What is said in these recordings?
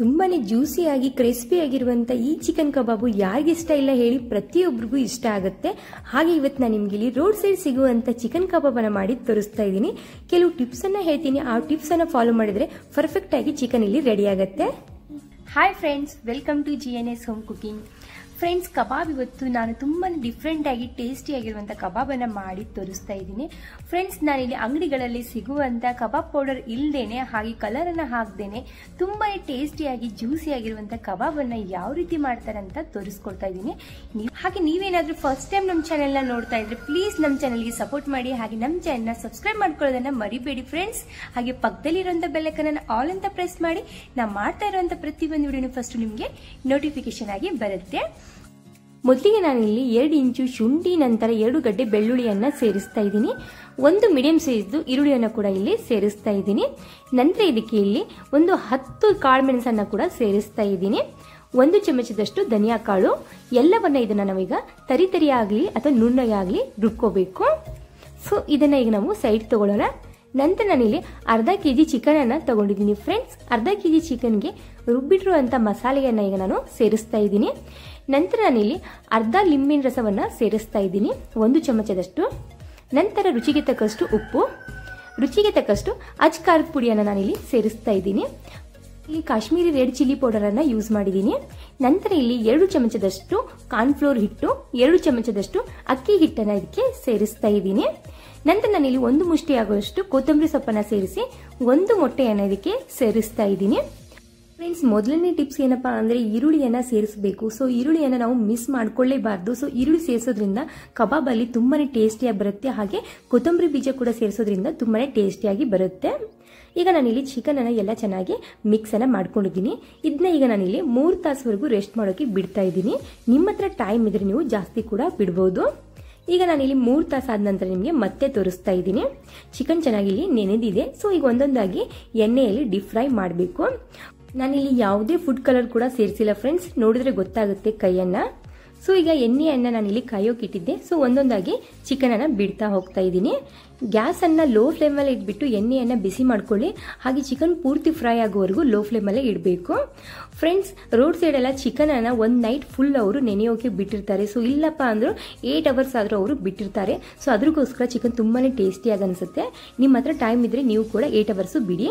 ತುಂಬಾನೇ ಜ್ಯೂಸಿಯಾಗಿ ಕ್ರಿಸ್ಪಿ ಆಗಿರುವಂಥ ಈ ಚಿಕನ್ ಕಬಾಬು ಯಾರಿಗಿಷ್ಟ ಇಲ್ಲ ಹೇಳಿ ಪ್ರತಿಯೊಬ್ಬರಿಗೂ ಇಷ್ಟ ಆಗುತ್ತೆ. ಹಾಗೆ ಇವತ್ತು ನಾನು ನಿಮಗೆ ಇಲ್ಲಿ ರೋಡ್ ಸೈಡ್ ಸಿಗುವಂಥ ಚಿಕನ್ ಕಬಾಬನ್ನು ಮಾಡಿ ತೋರಿಸ್ತಾ ಇದ್ದೀನಿ. ಕೆಲವು ಟಿಪ್ಸನ್ನು ಹೇಳ್ತೀನಿ. ಆ ಟಿಪ್ಸನ್ನು ಫಾಲೋ ಮಾಡಿದರೆ ಪರ್ಫೆಕ್ಟ್ ಆಗಿ ಚಿಕನ್ ಇಲ್ಲಿ ರೆಡಿ ಆಗುತ್ತೆ. Hi friends welcome to G N S home cooking friends kebab ಇವತ್ತು ನಾನು ತುಂಬಾ ಡಿಫ್ರೆಂಟ್ ಆಗಿ ಟೇಸ್ಟಿ ಆಗಿರುವಂಥ ಕಬಾಬನ್ನು ಮಾಡಿ ತೋರಿಸ್ತಾ ಇದ್ದೀನಿ. ಫ್ರೆಂಡ್ಸ್ ನಾನಿಲ್ಲಿ ಅಂಗಡಿಗಳಲ್ಲಿ ಸಿಗುವಂಥ ಕಬಾಬ್ ಪೌಡರ್ ಇಲ್ಲದೇನೆ ಹಾಗೆ ಕಲರನ್ನು ಹಾಕ್ದೇನೆ ತುಂಬಾ ಟೇಸ್ಟಿಯಾಗಿ ಕಬಾಬ್ ಕಬಾಬನ್ನು ಯಾವ ರೀತಿ ಮಾಡ್ತಾರೆ ಅಂತ ತೋರಿಸ್ಕೊಡ್ತಾ ಇದ್ದೀನಿ. ಹಾಗೆ ನೀವೇನಾದರೂ ಫಸ್ಟ್ ಟೈಮ್ ನಮ್ಮ ಚಾನೆಲ್ನ ನೋಡ್ತಾ ಇದ್ರೆ ಪ್ಲೀಸ್ ನಮ್ಮ ಚಾನಲ್ಗೆ ಸಪೋರ್ಟ್ ಮಾಡಿ, ಹಾಗೆ ನಮ್ಮ ಚಾನೆಲ್ನ ಸಬ್ಸ್ಕ್ರೈಬ್ ಮಾಡ್ಕೊಳ್ಳೋದನ್ನ ಮರಿಬೇಡಿ ಫ್ರೆಂಡ್ಸ್ ಹಾಗೆ ಪಕ್ಕದಲ್ಲಿರುವಂಥ ಬೆಲ್ಲಕ್ಕನ್ನ ಆಲ್ ಅಂತ ಪ್ರೆಸ್ ಮಾಡಿ ನಾವು ಮಾಡ್ತಾ ಇರುವಂಥ ಪ್ರತಿಯೊಂದು ವಿಡಿಯೋನು ಫಸ್ಟ್ ನಿಮಗೆ ನೋಟಿಫಿಕೇಶನ್ ಆಗಿ ಬರುತ್ತೆ. ಮೊದಲಿಗೆ ನಾನಿಲ್ಲಿ ಎರಡು ಇಂಚು ಶುಂಠಿ, ನಂತರ ಎರಡು ಗಡ್ಡೆ ಬೆಳ್ಳುಳ್ಳಿಯನ್ನ ಸೇರಿಸ್ತಾ ಇದ್ದೀನಿ. ಒಂದು ಮೀಡಿಯಂ ಸೈಜ್ದು ಈರುಳ್ಳಿಯನ್ನು ಕೂಡ ಇಲ್ಲಿ ಸೇರಿಸ್ತಾ ಇದ್ದೀನಿ. ನಂತರ ಇದಕ್ಕೆ ಇಲ್ಲಿ ಒಂದು ಹತ್ತು ಕಾಳುಮೆಣಸನ್ನು ಕೂಡ ಸೇರಿಸ್ತಾ ಇದ್ದೀನಿ. ಒಂದು ಚಮಚದಷ್ಟು ಧನಿಯಾ ಕಾಳು. ಎಲ್ಲವನ್ನ ಇದನ್ನ ನಾವೀಗ ತರಿ ತರಿಯಾಗಲಿ ಅಥವಾ ನುಣ್ಣಗಾಗಲಿ ರುಬ್ಕೋಬೇಕು. ಸೊ ಇದನ್ನ ಈಗ ನಾವು ಸೈಡ್ ತಗೊಳ್ಳೋಣ. ನಂತರ ನಾನಿಲ್ಲಿ ಅರ್ಧ ಕೆ ಜಿ ಚಿಕನನ್ನು ತಗೊಂಡಿದ್ದೀನಿ. ಫ್ರೆಂಡ್ಸ್ ಅರ್ಧ ಕೆ ಜಿ ಚಿಕನ್ಗೆ ರುಬ್ಬಿಟ್ಟಿರುವಂಥ ಮಸಾಲೆಯನ್ನು ಈಗ ನಾನು ಸೇರಿಸ್ತಾ ಇದ್ದೀನಿ. ನಂತರ ನಾನಿಲ್ಲಿ ಅರ್ಧ ಲಿಂಬಿನ ರಸವನ್ನು ಸೇರಿಸ್ತಾ ಇದ್ದೀನಿ. ಒಂದು ಚಮಚದಷ್ಟು. ನಂತರ ರುಚಿಗೆ ತಕ್ಕಷ್ಟು ಉಪ್ಪು. ರುಚಿಗೆ ತಕ್ಕಷ್ಟು ಅಜ್ ಖಾರದ ಪುಡಿಯನ್ನು ನಾನಿಲ್ಲಿ ಸೇರಿಸ್ತಾ ಇದ್ದೀನಿ. ಇಲ್ಲಿ ಕಾಶ್ಮೀರಿ ರೆಡ್ ಚಿಲ್ಲಿ ಪೌಡರನ್ನು ಯೂಸ್ ಮಾಡಿದ್ದೀನಿ. ನಂತರ ಇಲ್ಲಿ ಎರಡು ಚಮಚದಷ್ಟು ಕಾರ್ನ್ಫ್ಲೋರ್ ಹಿಟ್ಟು, ಎರಡು ಚಮಚದಷ್ಟು ಅಕ್ಕಿ ಹಿಟ್ಟನ್ನು ಇದಕ್ಕೆ ಸೇರಿಸ್ತಾ ಇದ್ದೀನಿ. ನಂತರ ನಾನಿಲ್ಲಿ ಒಂದು ಮುಷ್ಟಿ ಆಗುವಷ್ಟು ಕೊತ್ತಂಬರಿ ಸೊಪ್ಪನ್ನು ಸೇರಿಸಿ ಒಂದು ಮೊಟ್ಟೆಯನ್ನು ಇದಕ್ಕೆ ಸೇರಿಸ್ತಾ ಇದ್ದೀನಿ. ಫ್ರೆಂಡ್ಸ್ ಮೊದಲನೇ ಟಿಪ್ಸ್ ಏನಪ್ಪಾ ಅಂದ್ರೆ ಈರುಳ್ಳಿಯನ್ನ ಸೇರಿಸಬೇಕು. ಸೊ ಈರುಳ್ಳಿಯನ್ನು ನಾವು ಮಿಸ್ ಮಾಡ್ಕೊಳ್ಳೇಬಾರ್ದು. ಸೊ ಈರುಳ್ಳಿ ಸೇರಿಸೋದ್ರಿಂದ ಕಬಾಬ್ ಅಲ್ಲಿ ತುಂಬಾನೇ ಟೇಸ್ಟಿಯಾಗಿ ಬರುತ್ತೆ. ಹಾಗೆ ಕೊತ್ತಂಬರಿ ಬೀಜ ಕೂಡ ಸೇರಿಸೋದ್ರಿಂದ ತುಂಬಾನೇ ಟೇಸ್ಟಿಯಾಗಿ ಬರುತ್ತೆ. ಈಗ ನಾನಿಲ್ಲಿ ಅನ್ನ ಎಲ್ಲ ಚೆನ್ನಾಗಿ ಮಿಕ್ಸ್ ಅನ್ನ ಮಾಡ್ಕೊಂಡಿದ್ದೀನಿ. ಇದನ್ನ ಈಗ ನಾನಿಲ್ಲಿ ಮೂರು ತಾಸುವರೆಗೂ ರೆಸ್ಟ್ ಮಾಡೋಕೆ ಬಿಡ್ತಾ ಇದ್ದೀನಿ. ನಿಮ್ಮ ಹತ್ರ ಟೈಮ್ ಇದ್ರೆ ನೀವು ಜಾಸ್ತಿ ಕೂಡ ಬಿಡ್ಬೋದು. ಈಗ ನಾನಿಲ್ಲಿ ಮೂರು ತಾಸಾದ ನಂತರ ನಿಮಗೆ ಮತ್ತೆ ತೋರಿಸ್ತಾ ಇದ್ದೀನಿ. ಚಿಕನ್ ಚೆನ್ನಾಗಿ ಇಲ್ಲಿ ನೆನೆದಿದೆ. ಸೊ ಈಗ ಒಂದೊಂದಾಗಿ ಎಣ್ಣೆಯಲ್ಲಿ ಡಿಪ್ ಫ್ರೈ ಮಾಡಬೇಕು. ನಾನಿಲ್ಲಿ ಯಾವುದೇ ಫುಡ್ ಕಲರ್ ಕೂಡ ಸೇರಿಸಿಲ್ಲ ಫ್ರೆಂಡ್ಸ್ ನೋಡಿದ್ರೆ ಗೊತ್ತಾಗುತ್ತೆ ಕೈಯನ್ನ. ಸೊ ಈಗ ಎಣ್ಣೆಯನ್ನು ನಾನಿಲ್ಲಿ ಕಾಯೋಕೆ ಇಟ್ಟಿದ್ದೆ. ಸೊ ಒಂದೊಂದಾಗಿ ಚಿಕನ್ ಅನ್ನ ಬಿಡ್ತಾ ಹೋಗ್ತಾ ಇದ್ದೀನಿ. ಗ್ಯಾಸ್ ಅನ್ನ ಲೋ ಫ್ಲೇಮಲ್ಲಿ ಇಟ್ಬಿಟ್ಟು ಎಣ್ಣೆಯನ್ನ ಬಿಸಿ ಮಾಡ್ಕೊಳ್ಳಿ. ಹಾಗೆ ಚಿಕನ್ ಪೂರ್ತಿ ಫ್ರೈ ಆಗೋವರೆಗೂ ಲೋ ಫ್ಲೇಮಲ್ಲೇ ಇಡಬೇಕು. ಫ್ರೆಂಡ್ಸ್ ರೋಡ್ ಸೈಡ್ ಚಿಕನನ್ನು ಒಂದು ನೈಟ್ ಫುಲ್ ಅವರು ನೆನೆಯೋಕೆ ಬಿಟ್ಟಿರ್ತಾರೆ. ಸೊ ಇಲ್ಲಪ್ಪ ಅಂದರೂ ಏಯ್ಟ್ ಅವರ್ಸ್ ಆದ್ರೂ ಅವರು ಬಿಟ್ಟಿರ್ತಾರೆ. ಸೊ ಅದಕ್ಕೋಸ್ಕರ ಚಿಕನ್ ತುಂಬಾನೇ ಟೇಸ್ಟಿಯಾಗಿ ಅನಿಸುತ್ತೆ. ನಿಮ್ಮ ಹತ್ರ ಟೈಮ್ ಇದ್ರೆ ನೀವು ಕೂಡ ಏಯ್ಟ್ ಅವರ್ಸು ಬಿಡಿ.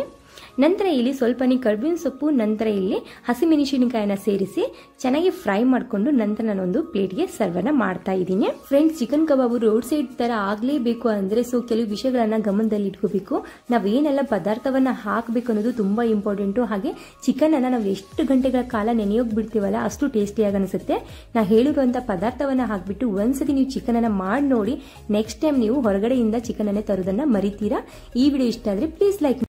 ನಂತರ ಇಲ್ಲಿ ಸ್ವಲ್ಪನೇ ಕರ್ಬೇವಿನ ಸೊಪ್ಪು, ನಂತರ ಇಲ್ಲಿ ಹಸಿಮೆಣಸಿನಕಾಯಿನ ಸೇರಿಸಿ ಚೆನ್ನಾಗಿ ಫ್ರೈ ಮಾಡಿಕೊಂಡು ನಂತರ ನಾನೊಂದು ಪ್ಲೇಟ್ಗೆ ಸರ್ವನ್ನ ಮಾಡ್ತಾ ಇದ್ದೀನಿ. Friends chicken kebab road side ತರ ಆಗ್ಲೇಬೇಕು ಅಂದ್ರೆ ಸೊ ಕೆಲವು ವಿಷಯಗಳನ್ನ ಗಮನದಲ್ಲಿ ಇಟ್ಕೋಬೇಕು. ನಾವೇನೆಲ್ಲ ಪದಾರ್ಥವನ್ನ ಹಾಕಬೇಕು ಅನ್ನೋದು ತುಂಬಾ ಇಂಪಾರ್ಟೆಂಟು ಹಾಗೆ ಚಿಕನ್ ಅನ್ನ ನಾವು ಎಷ್ಟು ಗಂಟೆಗಳ ಕಾಲ ನೆನೆಯೋಗಿ ಬಿಡ್ತೀವಲ್ಲ ಅಷ್ಟು ಟೇಸ್ಟಿಯಾಗಿ ಅನಿಸುತ್ತೆ. ನಾ ಹೇಳಿರುವಂತ ಪದಾರ್ಥವನ್ನ ಹಾಕ್ಬಿಟ್ಟು ಒಂದ್ಸತಿ ನೀವು ಚಿಕನ್ ಅನ್ನ ಮಾಡಿ ನೋಡಿ ನೆಕ್ಸ್ಟ್ ಟೈಮ್ ನೀವು ಹೊರಗಡೆಯಿಂದ ಚಿಕನ್ ಅನ್ನೇ ತರೋದನ್ನ ಮರಿತೀರಾ? ಈ ವಿಡಿಯೋ ಇಷ್ಟ ಆದ್ರೆ ಪ್ಲೀಸ್ ಲೈಕ್